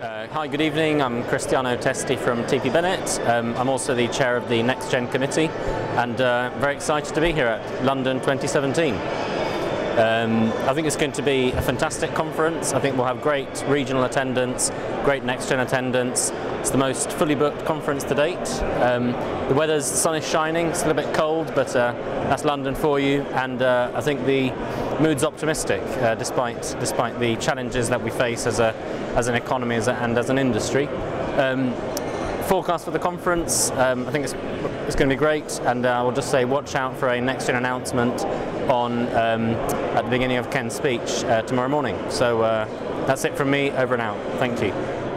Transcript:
Uh, hi, good evening. I'm Cristiano Testi from TP Bennett. Um, I'm also the chair of the Next Gen Committee and uh, very excited to be here at London 2017. Um, I think it's going to be a fantastic conference. I think we'll have great regional attendance, great next gen attendance. It's the most fully booked conference to date. Um, the weather's, the sun is shining, it's a little bit cold, but uh, that's London for you. And uh, I think the mood's optimistic, uh, despite despite the challenges that we face as a as an economy as a, and as an industry. Um, forecast for the conference, um, I think it's, it's going to be great, and uh, I will just say watch out for a next gen announcement on um, at the beginning of Ken's speech uh, tomorrow morning. So uh, that's it from me. Over and out. Thank you.